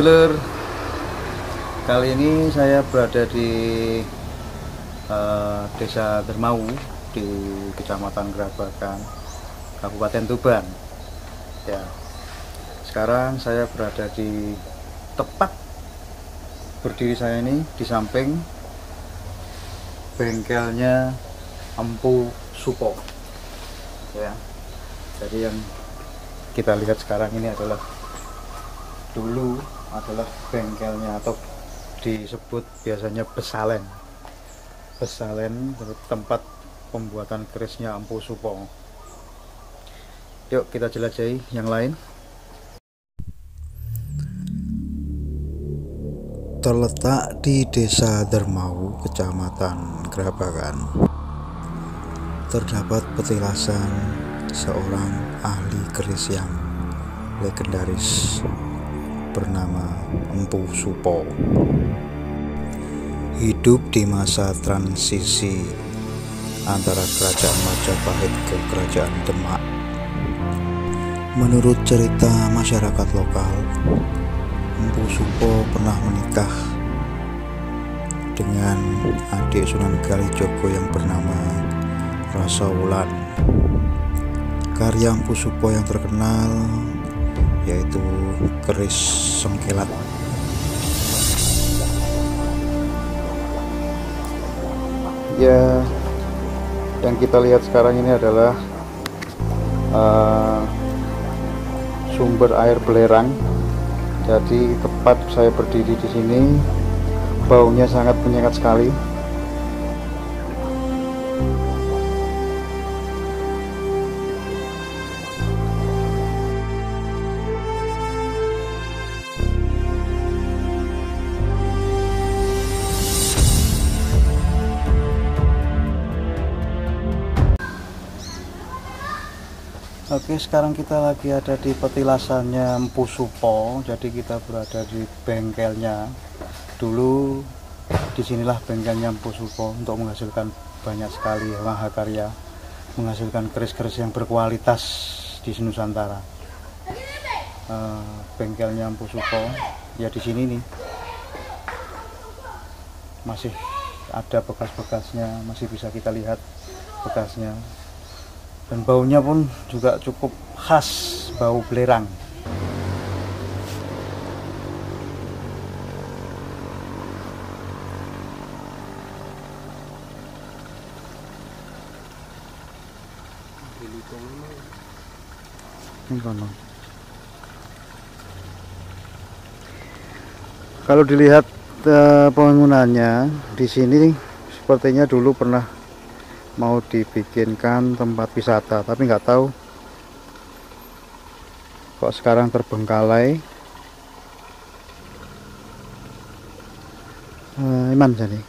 dulur Kali ini saya berada di uh, Desa Dermau Di Kecamatan Gerabakan Kabupaten Tuban. Ya. Sekarang saya berada di Tepat Berdiri saya ini Di samping Bengkelnya Empu Supo. Ya. Jadi yang kita lihat sekarang ini adalah dulu adalah bengkelnya atau disebut biasanya besalen. Besalen tempat pembuatan kerisnya Ampu Supong yuk kita jelajahi yang lain. Terletak di desa Dermau kecamatan Gerabakan terdapat petilasan seorang ahli keris yang legendaris bernama Empu Supo. Hidup di masa transisi antara kerajaan Majapahit ke kerajaan Demak. Menurut cerita masyarakat lokal, Empu Supo pernah menikah dengan adik Sunan Kalijogo yang bernama Rasa Wulan. Karya Empu Supo yang terkenal yaitu keris sengkelat ya yang kita lihat sekarang ini adalah uh, sumber air belerang. Jadi tepat saya berdiri di sini baunya sangat menyengat sekali Oke sekarang kita lagi ada di petilasannya Empu Supo. Jadi kita berada di bengkelnya. Dulu di sinilah bengkelnya Empu Supo untuk menghasilkan banyak sekali mahakarya menghasilkan keris-keris yang berkualitas di Nusantara. Uh, bengkelnya Empu Supo ya di sini nih. Masih ada bekas-bekasnya masih bisa kita lihat bekasnya dan baunya pun juga cukup khas bau belerang. Kalau dilihat uh, bangunannya di sini sepertinya dulu pernah mau dibikinkan tempat wisata tapi nggak tahu. Kok sekarang terbengkalai? Uh, iman jadi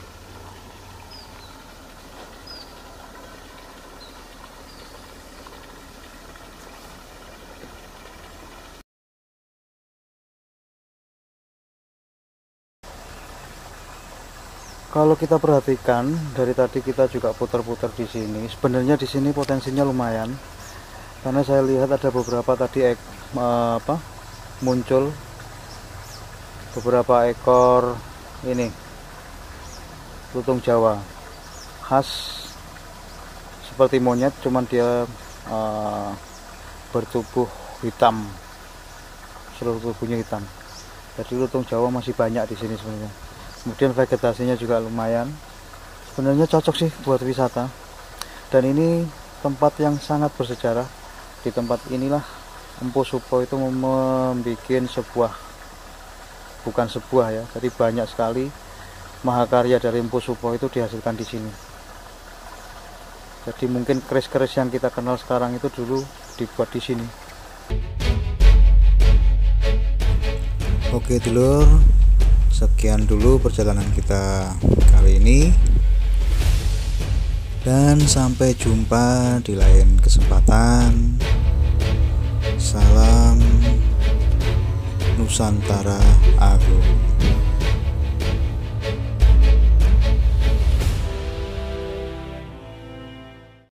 kalau kita perhatikan dari tadi kita juga putar-putar di sini sebenarnya di sini potensinya lumayan. Karena saya lihat ada beberapa tadi ek, apa muncul beberapa ekor ini lutung Jawa. Khas seperti monyet cuman dia uh, bertubuh hitam. Seluruh tubuhnya hitam. Jadi lutung Jawa masih banyak di sini sebenarnya kemudian vegetasinya juga lumayan. Sebenarnya cocok sih buat wisata. Dan ini tempat yang sangat bersejarah. Di tempat inilah Empu Supo itu membuat sebuah bukan sebuah ya jadi banyak sekali mahakarya dari Empu Supo itu dihasilkan di sini. Jadi mungkin keris-keris yang kita kenal sekarang itu dulu dibuat di sini. Oke dulur sekian dulu perjalanan kita kali ini. Dan sampai jumpa di lain kesempatan. Salam Nusantara Agung